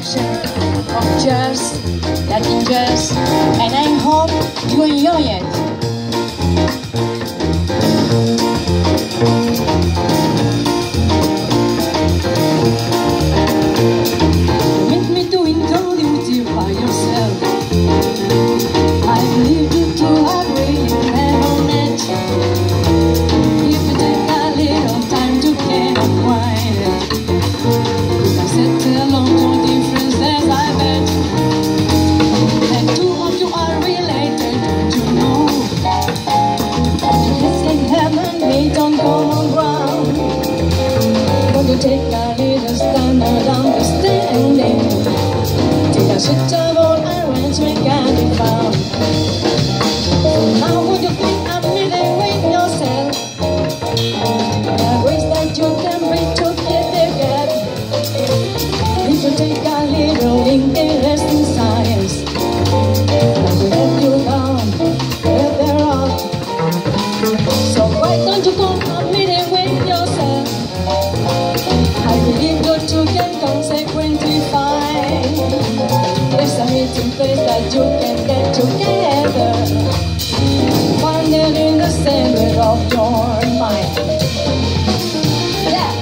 of just, that Jazz, and I hope you enjoy it. 진짜 Winding in the sand of your mind Yeah.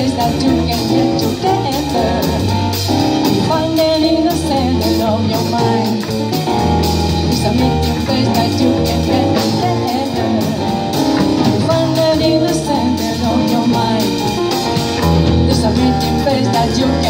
place that you can get together. Find an innocent of your mind. It's a meeting place that you can get together. Find an innocent of your mind. It's a meeting place that you can.